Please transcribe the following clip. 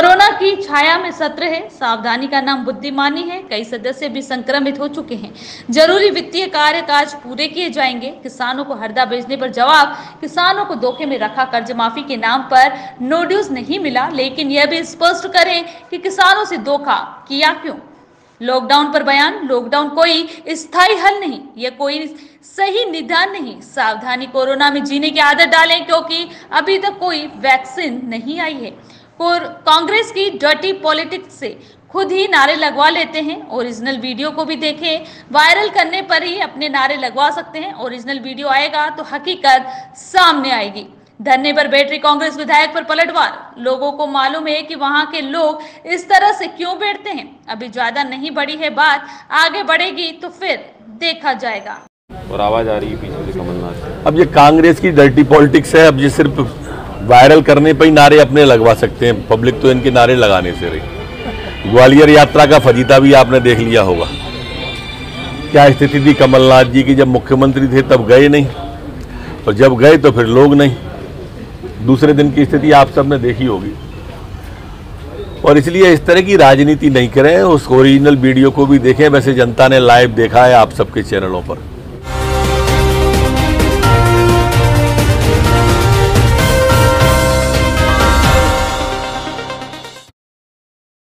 छाया में सत्र है। सावधानी का नाम बुद्धिमानी है। कई सदस्य भी संक्रमित हो चुके हैं। ज़रूरी वित्तीय कार्य काज पूरे किए जाएँगे। किसानों को हरदा भेजने पर जवाब, किसानों को धोखे में रखा कर्ज माफ़ी के नाम पर नोटिस नहीं मिला। लेकिन यह भी स्पष्ट करें कि किसानों से धोखा किया क्यों? लॉकडाउन पर बयान, लॉकडाउन कोई स्थायी हल नहीं यह कोई सही निदान नहीं। सावधानी कोरोना में जीने की आदत डालें, क्योंकि अभी तक कोई वैक्सीन नहीं आई है। कांग्रेस की डर्टी पॉलिटिक्स से खुद ही नारे लगवा लेते हैं। ओरिजिनल वीडियो को भी देखें। वायरल करने पर ही अपने नारे लगवा सकते हैं। ओरिजिनल वीडियो आएगा तो हकीकत सामने आएगी। धरने पर बैठ रही कांग्रेस विधायक पर पलटवार। लोगों को मालूम है कि वहाँ के लोग इस तरह से क्यों बैठते हैं। अभी ज़्यादा नहीं बढ़ी है बात। आगे बढ़ेगी तो फिर देखा जाएगा। और आवाज़ आ रही है पीछे से कमलनाथ अब ये कांग्रेस की डर्टी पॉलिटिक्स है। अब ये सिर्फ़ वायरल करने पर ही नारे अपने लगवा सकते हैं। पब्लिक तो इनके नारे लगाने से रही। ग्वालियर यात्रा का फजीता भी आपने देख लिया होगा। क्या स्थिति थी कमलनाथ जी की? जब मुख्यमंत्री थे, तब गए नहीं। और जब गए तो फिर लोग नहीं। दूसरे दिन की स्थिति आप सबने देखी होगी। और इसलिए इस तरह की राजनीति नहीं करें। उस ओरिजिनल वीडियो को भी देखें। वैसे जनता ने लाइव देखा है आप सबके चैनलों पर।